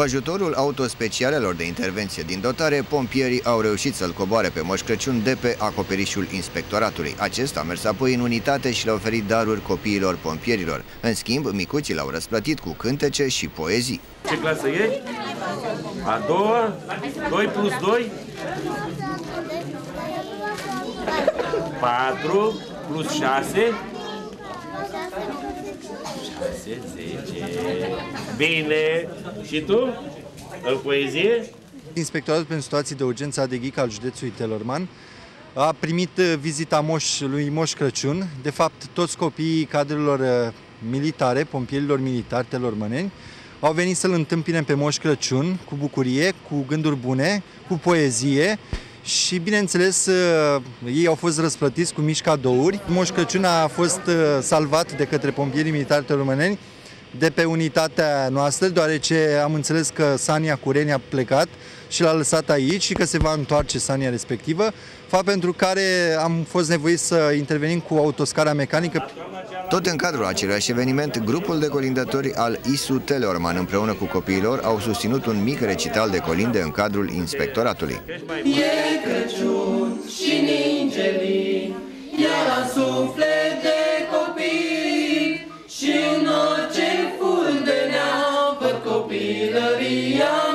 Cu ajutorul autospecialelor de intervenție din dotare, pompierii au reușit să-l coboare pe Moș Crăciun de pe acoperișul inspectoratului. Acesta a mers apoi în unitate și le-a oferit daruri copiilor pompierilor. În schimb, micuții l-au răsplătit cu cântece și poezii. Ce clasă e? A doua? 2 plus 2? 4 plus 6? 6, 10. Bine. Și tu? În poezie? Inspectoratul pentru situații de urgență ADGIC al județului Telorman a primit uh, vizita moș, lui Moș Crăciun. De fapt, toți copiii cadrelor uh, militare, pompierilor militari telormăneni, au venit să-l întâmpine pe Moș Crăciun cu bucurie, cu gânduri bune, cu poezie și, bineînțeles, uh, ei au fost răsplătiți cu mici cadouri. Moș Crăciun a fost salvat de către pompierii militari telormăneni de pe unitatea noastră, deoarece am înțeles că Sania Cureni a plecat și l-a lăsat aici și că se va întoarce Sania respectivă, fapt pentru care am fost nevoit să intervenim cu autoscara mecanică. Tot în cadrul aceluiași eveniment, grupul de colindători al ISU Teleorman împreună cu copiilor au susținut un mic recital de colinde în cadrul inspectoratului. E Crăciun și ninge iar în suflet de copii și în orice fund de neapăt copilăria.